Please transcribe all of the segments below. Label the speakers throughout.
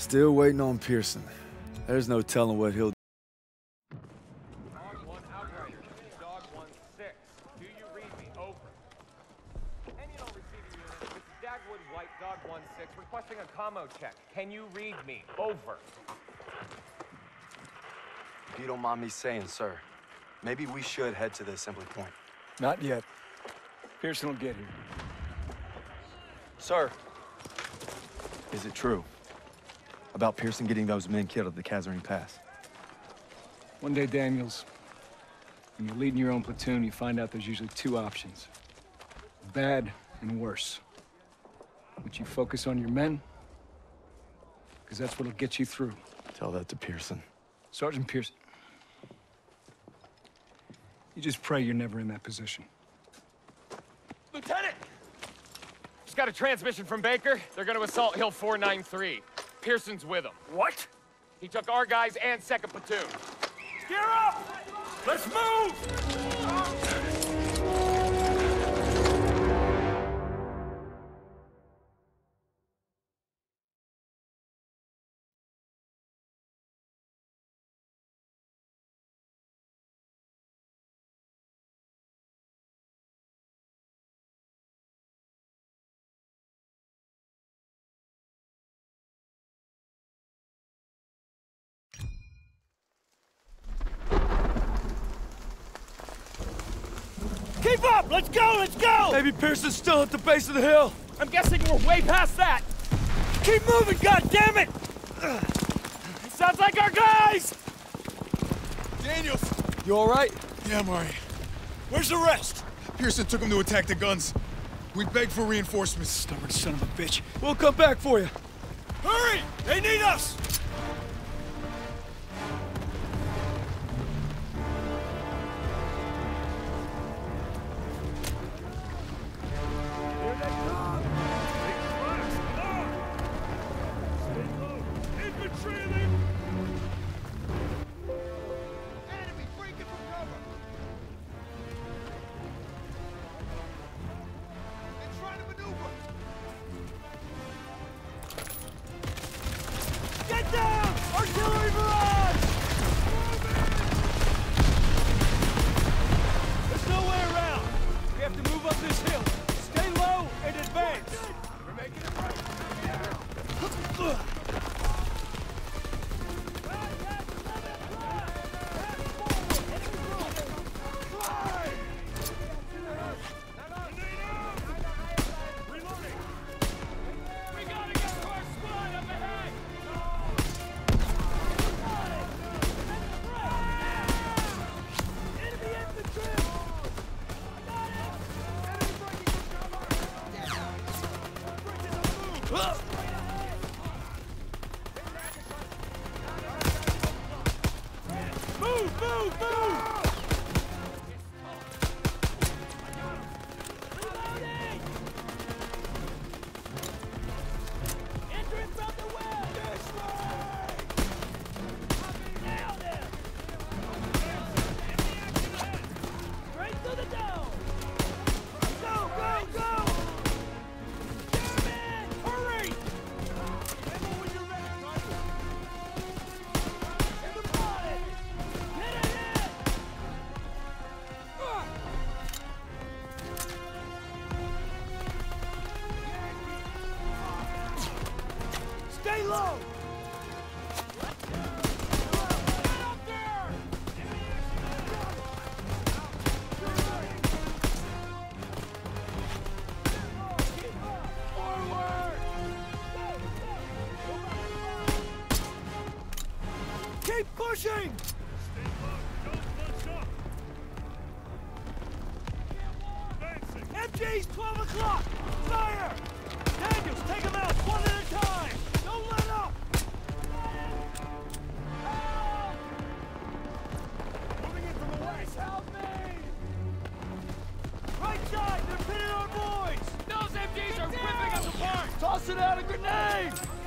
Speaker 1: Still waiting on Pearson. There's no telling what he'll
Speaker 2: Dog one outrider. Dog one six. Do you read me? Over. And you don't receive a unit. This is Dagwood White, dog one six, requesting a commo check. Can you read me? Over.
Speaker 3: If you don't mind me saying, sir, maybe we should head to the assembly point.
Speaker 4: Not yet. Pearson will get here.
Speaker 3: Sir! Is it true? About Pearson getting those men killed at the Kasserine Pass?
Speaker 4: One day, Daniels, when you're leading your own platoon, you find out there's usually two options. Bad and worse. Would you focus on your men? Because that's what'll get you through.
Speaker 3: Tell that to Pearson.
Speaker 4: Sergeant Pearson. You just pray you're never in that position.
Speaker 2: Lieutenant! Just got a transmission from Baker. They're gonna assault Hill 493. Pearson's with them.
Speaker 4: What?
Speaker 2: He took our guys and second platoon.
Speaker 4: Gear up! Let's move!
Speaker 5: Keep up! Let's go! Let's go!
Speaker 1: Maybe Pearson's still at the base of the hill.
Speaker 2: I'm guessing we're way past that.
Speaker 5: Keep moving, goddammit!
Speaker 2: Sounds like our guys!
Speaker 6: Daniels!
Speaker 1: You all right?
Speaker 6: Yeah, I'm.
Speaker 5: Where's the rest?
Speaker 6: Pearson took him to attack the guns. We begged for reinforcements.
Speaker 5: Stubborn son of a bitch.
Speaker 1: We'll come back for you.
Speaker 5: Hurry! They need us! Move, Keep pushing! MG's 12 o'clock! Fire! Daniels, take them out one at a time! Don't let up! Help! Moving in from the west! Help me! Right side, they're pinning our boys!
Speaker 2: Those MGs are ripping us apart!
Speaker 5: Toss it out a grenade!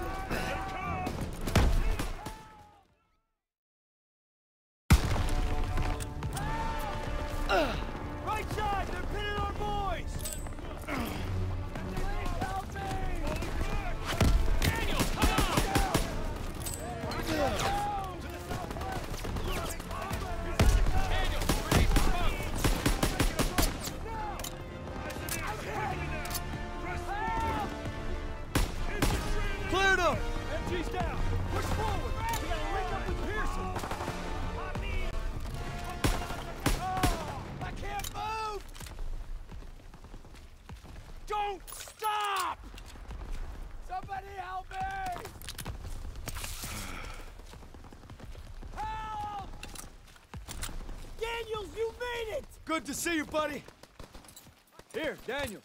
Speaker 1: Good to see you, buddy.
Speaker 5: Here, Daniels.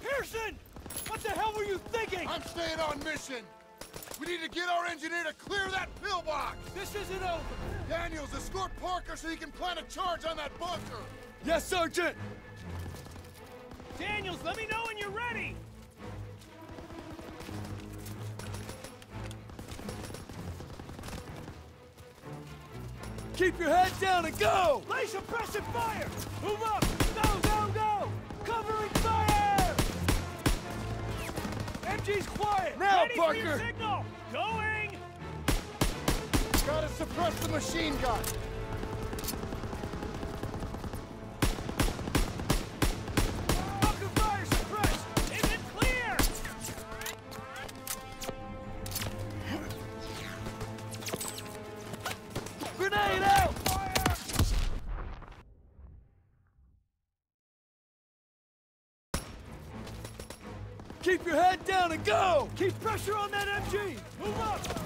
Speaker 5: Pearson! What the hell were you thinking?
Speaker 6: I'm staying on mission. We need to get our engineer to clear that pillbox.
Speaker 5: This isn't over.
Speaker 6: Daniels, escort Parker so he can plant a charge on that bunker.
Speaker 1: Yes, Sergeant.
Speaker 5: Daniels, let me know when you're ready!
Speaker 1: Keep your head down and go!
Speaker 5: Lay suppressive fire! Move up! Go, go, go! Covering fire! MG's quiet!
Speaker 1: Now,
Speaker 5: Ready for your
Speaker 1: Parker!
Speaker 5: signal! Going!
Speaker 6: Gotta suppress the machine gun.
Speaker 1: Down and go!
Speaker 5: Keep pressure on that MG! Move up!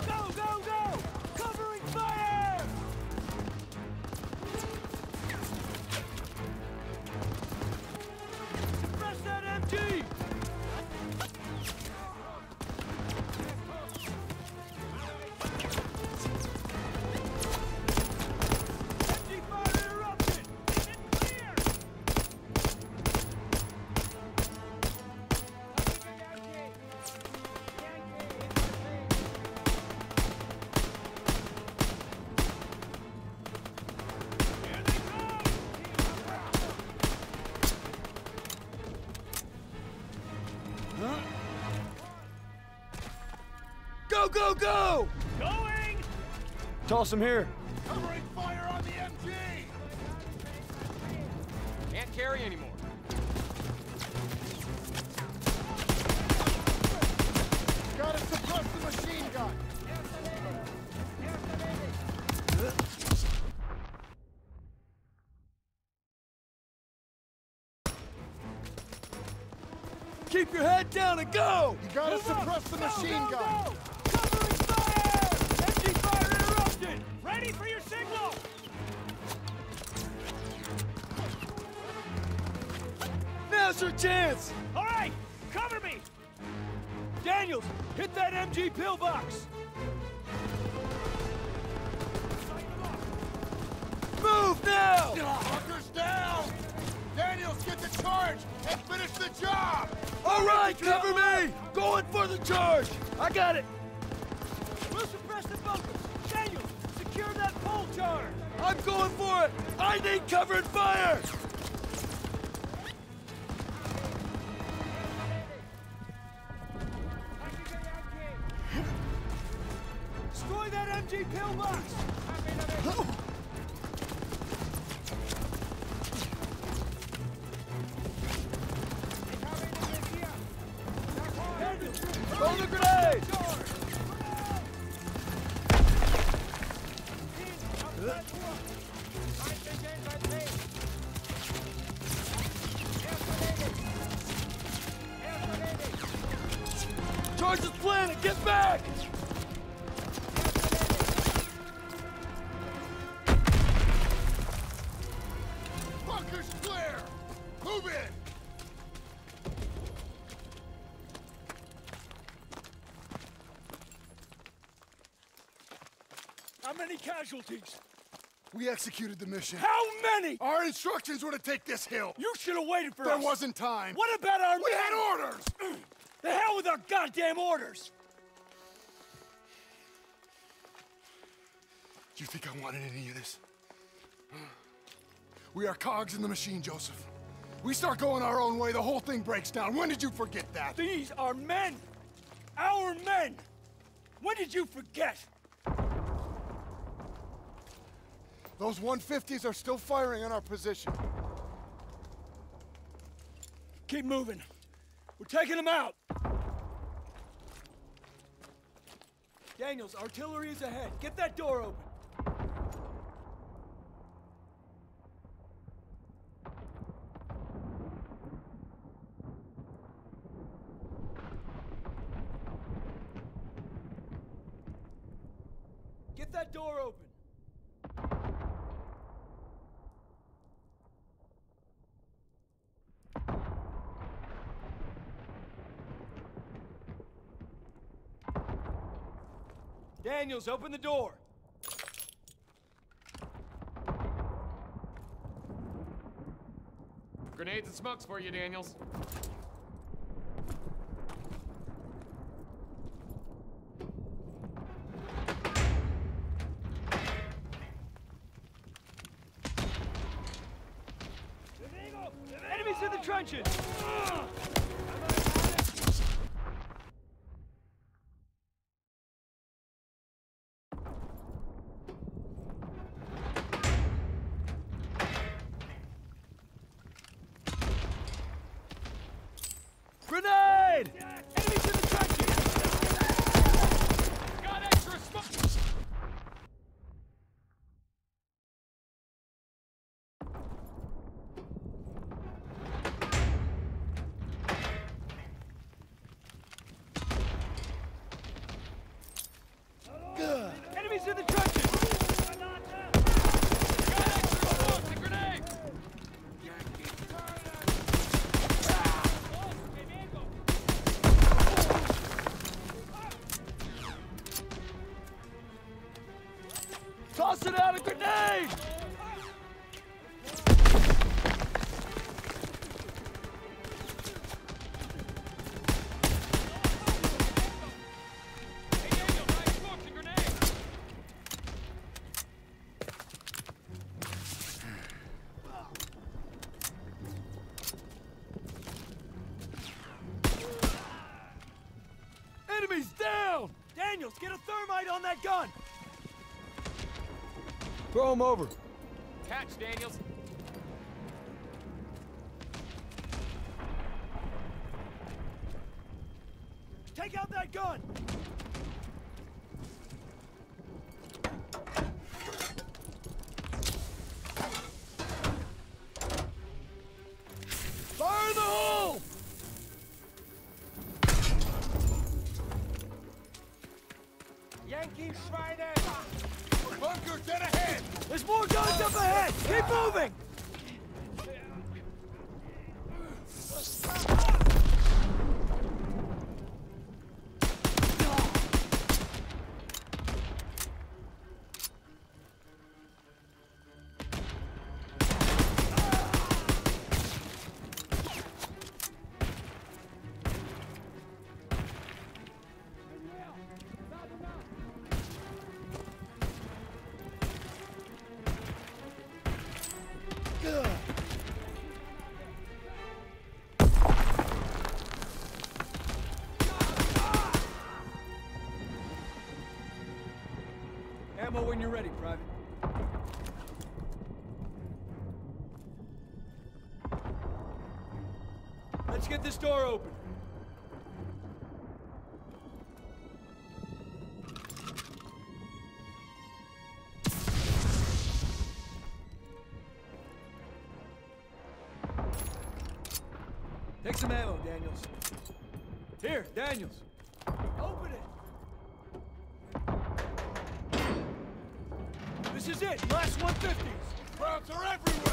Speaker 5: Go, go, go! Going!
Speaker 1: Toss him here.
Speaker 6: Covering fire on the MG.
Speaker 2: Can't carry anymore.
Speaker 6: Gotta suppress the machine gun.
Speaker 1: Your head down and go!
Speaker 6: You gotta
Speaker 5: Move up!
Speaker 6: suppress the machine
Speaker 5: go,
Speaker 6: gun.
Speaker 5: go! Covering fire! MG fire interrupted! Ready for your signal!
Speaker 1: Now's your chance!
Speaker 5: All right, cover me! Daniels, hit that MG pillbox!
Speaker 1: Move now!
Speaker 6: Bunker's down. Get the charge and finish the job.
Speaker 1: All right, cover me! Going for the charge! I got it!
Speaker 5: We'll suppress the bunkers! Daniels, secure that pole charge!
Speaker 1: I'm going for it! I need cover and fire!
Speaker 5: Casualties?
Speaker 6: We executed the mission.
Speaker 5: How many?
Speaker 6: Our instructions were to take this hill.
Speaker 5: You should have waited for
Speaker 6: There
Speaker 5: us!
Speaker 6: There wasn't time.
Speaker 5: What about our
Speaker 6: We had orders.
Speaker 5: The hell with our goddamn orders!
Speaker 6: Do you think I wanted any of this? We are cogs in the machine, Joseph. We start going our own way, the whole thing breaks down. When did you forget that?
Speaker 5: These are men! Our men! When did you forget?
Speaker 6: Those 150s are still firing on our position.
Speaker 5: Keep moving. We're taking them out. Daniels, artillery is ahead. Get that door open.
Speaker 2: Get that door open! Daniels, open the door!
Speaker 5: Grenades and smokes for you, Daniels.
Speaker 2: Gun!
Speaker 1: Throw him over.
Speaker 5: Catch, Daniels.
Speaker 2: You're ready, Private. Let's get this door open. Take some ammo, Daniels. Here, Daniels. Open it. Last 150s.
Speaker 6: Crowds are everywhere!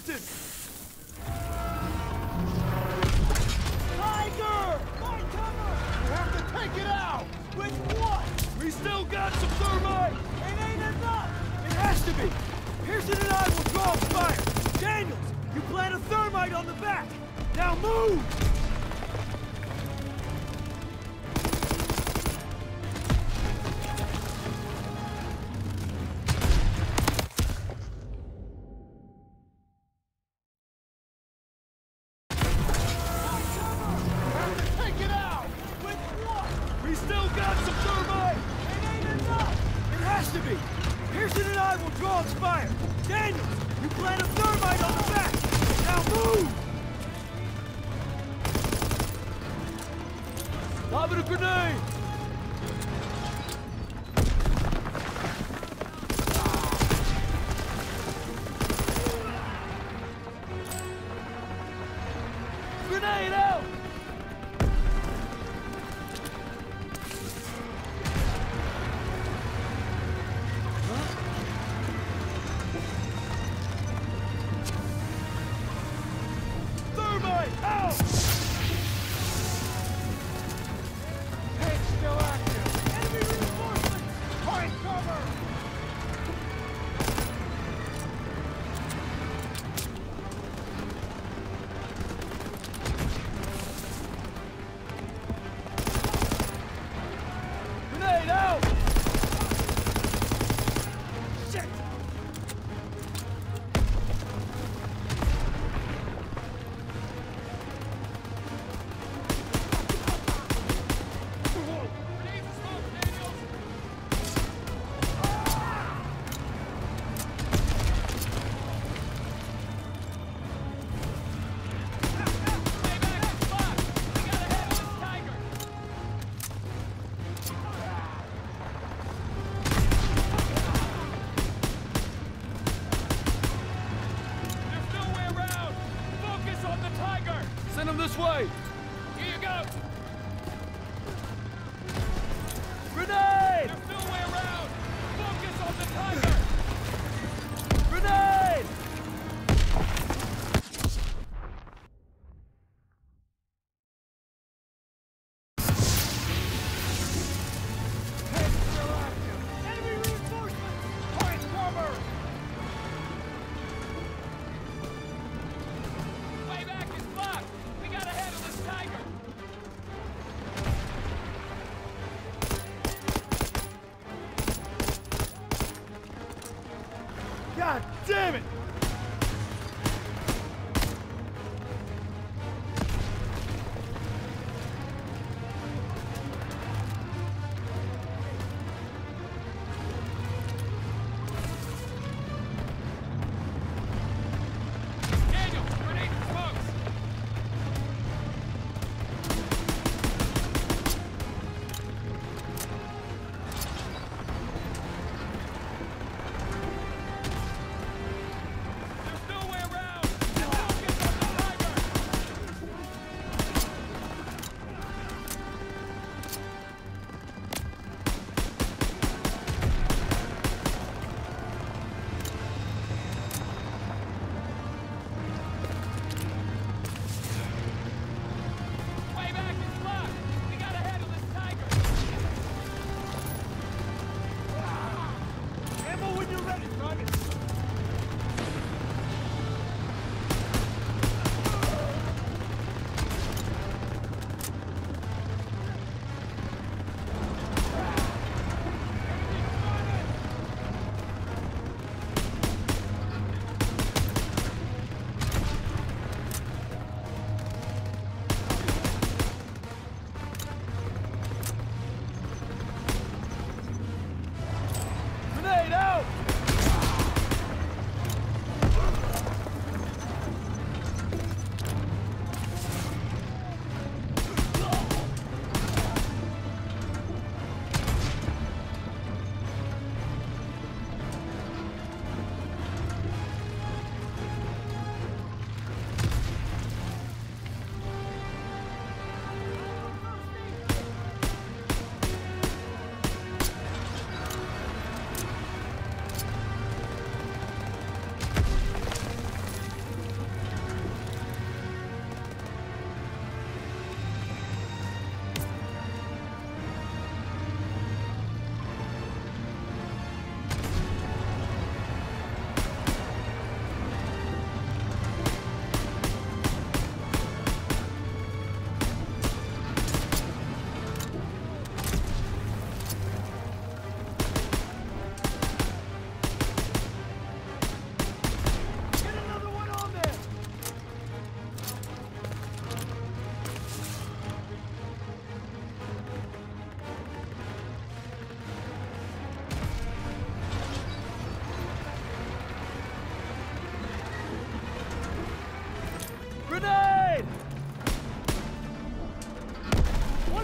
Speaker 5: Planted!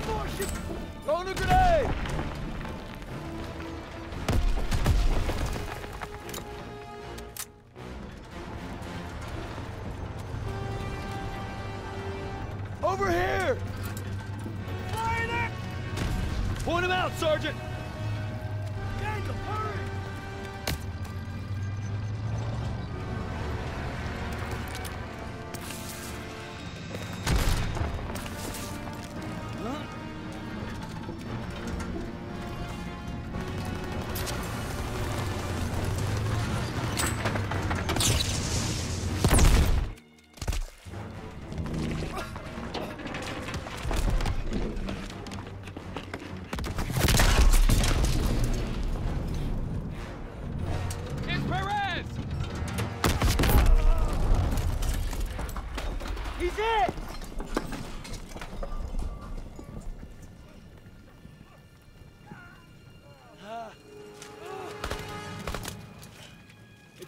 Speaker 5: Throwing a grenade! Over here! Fire! Point him out, Sergeant!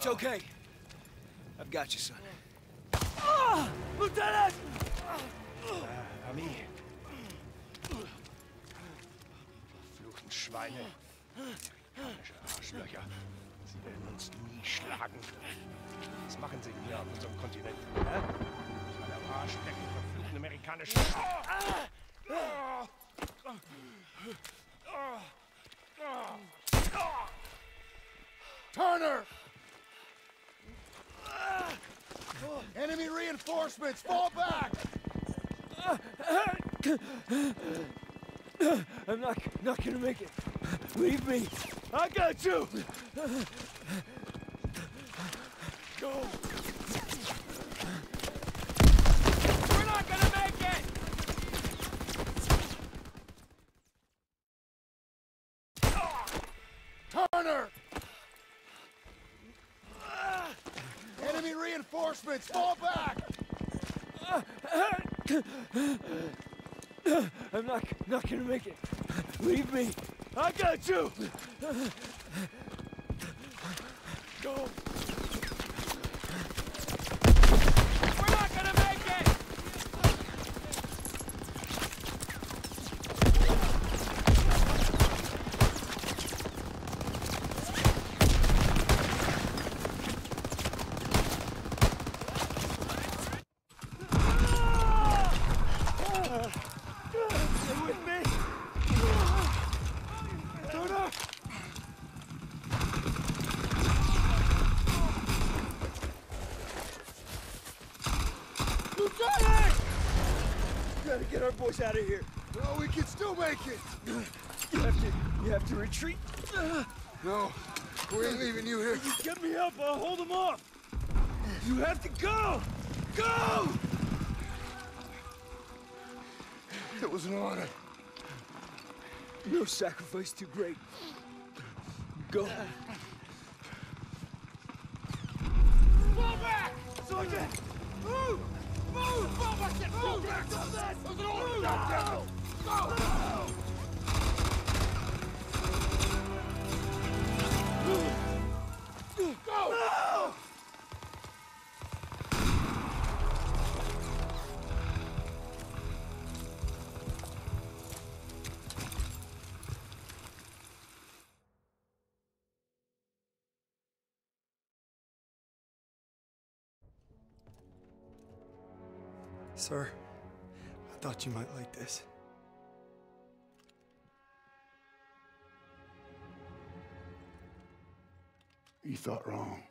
Speaker 4: Okay. I've got you, son.
Speaker 5: Lieutenant!
Speaker 7: Ami. Verfluchten Schweine. Amerikanische Arschlöcher. Sie werden uns nie schlagen. Was machen sie hier auf unserem Kontinent? Hä? Alle am Arsch lecken, verfluchten amerikanischen
Speaker 6: Turner! Enemy reinforcements! Fall back!
Speaker 5: I'm not, not gonna make it. Leave me. I got you! Go!
Speaker 8: We're not gonna make it!
Speaker 6: Turner! Enemy reinforcements! Fall back!
Speaker 5: I'm not, not gonna make it. Leave me. I got you! Go!
Speaker 8: We're not gonna make it!
Speaker 5: Stay with me! Turner! Lieutenant! We gotta get our boys out of here.
Speaker 6: No, we can still make it!
Speaker 5: You have to, you have to retreat.
Speaker 6: No, we ain't leaving you here.
Speaker 5: You get me up, I'll hold them off. You have to go! Go!
Speaker 6: It was an honor.
Speaker 5: No sacrifice too great. Go.
Speaker 8: Fall back!
Speaker 5: Sergeant! Move! Move!
Speaker 8: Fall back! Move back!
Speaker 5: Move! Go! Go!
Speaker 1: Sir, I thought you might like this.
Speaker 6: You thought wrong.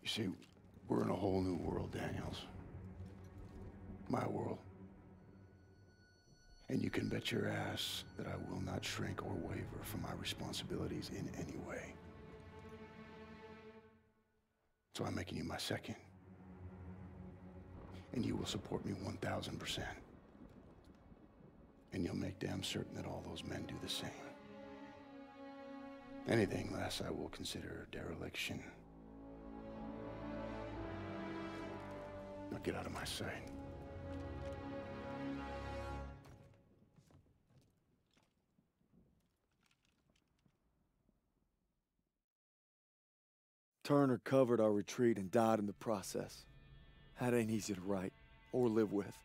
Speaker 6: You see, we're in a whole new world, Daniels. My world. And you can bet your ass that I will not shrink or waver from my responsibilities in any way. So I'm making you my second. And you will support me 1,000%. And you'll make damn certain that all those men do the same. Anything less I will consider dereliction. Now get out of my sight.
Speaker 1: Turner covered our retreat and died in the process. That ain't easy to write or live with.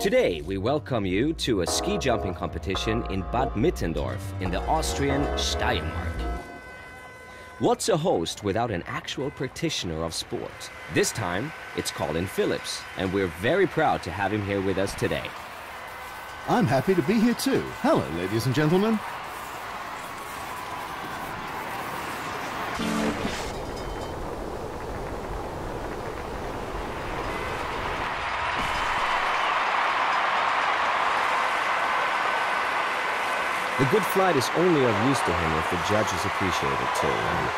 Speaker 9: Today, we welcome you to a ski jumping competition in Bad Mittendorf in the Austrian Steiermark. What's a host without an actual practitioner of sport? This time, it's Colin Phillips, and we're very proud to have him here with us today.
Speaker 10: I'm happy to be here too. Hello, ladies and gentlemen.
Speaker 9: The good flight is only of use to him if the judges appreciate it too, and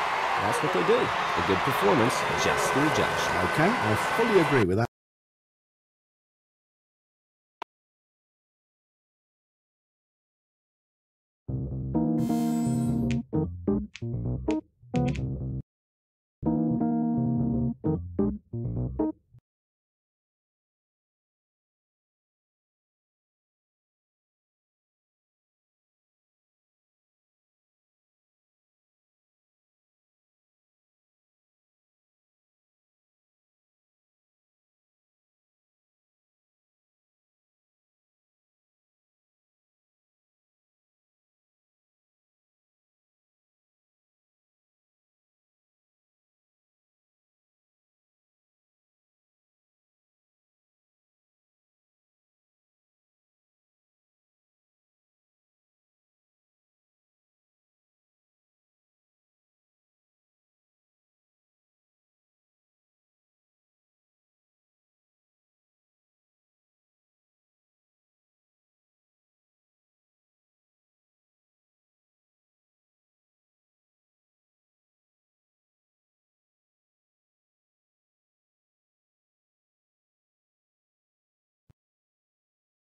Speaker 9: that's what they do. A good performance, justly judged.
Speaker 10: Okay, I fully agree with that.